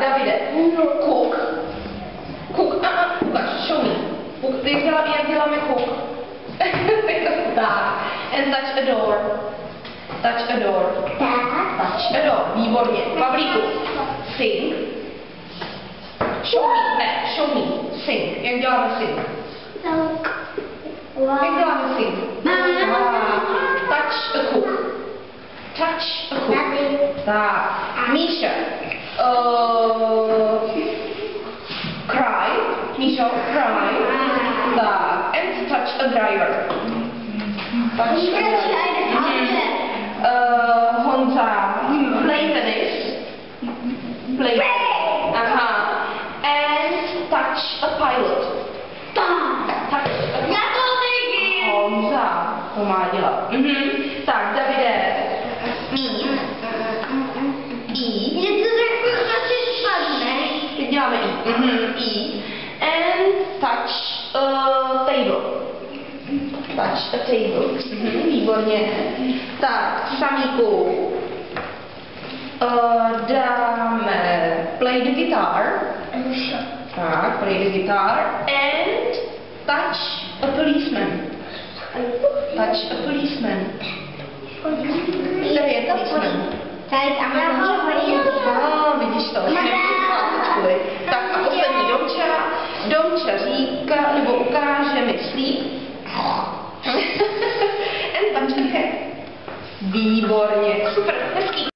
Davide. Cook. Cook. A, a, ukaž, show me. Cook. Jak, dělá, jak děláme cook? tak. And touch a door. Touch a door. Touch a door. Výborně. Pavlíku. Sing. Show me. Ne, show me. Sing. Jak děláme sing? Jak děláme sing? Ah, Touch a cook. Touch a cook. Tak. Míša. Uh, cry. Míšo, cry. Tak. And touch a driver. Touch a driver. Uh, Honza. Play tennis. Play. Aha. And touch a pilot. Touch a Honza. To má dělat. Mhm. Tak, Davide. Mí. I. Teď děláme I. Mhm. I. Touch a table. Touch a table. Mhm. Výborně. Tak, samíku. Uh, dáme play the guitar. Tak, play the guitar. And touch a policeman. Touch a policeman. Který je policeman? No, vidíš to, nepočkuj. Výborně. Super, hezký.